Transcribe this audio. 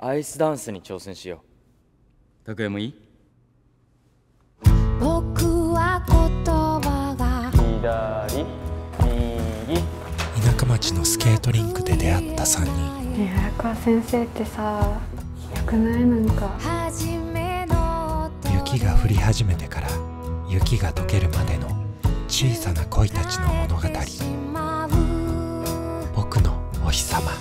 アイスダンスに挑戦しよう。拓也もいい？僕は言葉が左右。田舎町のスケートリンクで出会った3人。ねえ早川先生ってさよくない？なんか。雪が降り始めてから雪が溶けるまでの小さな恋たちの物語。僕のお日様。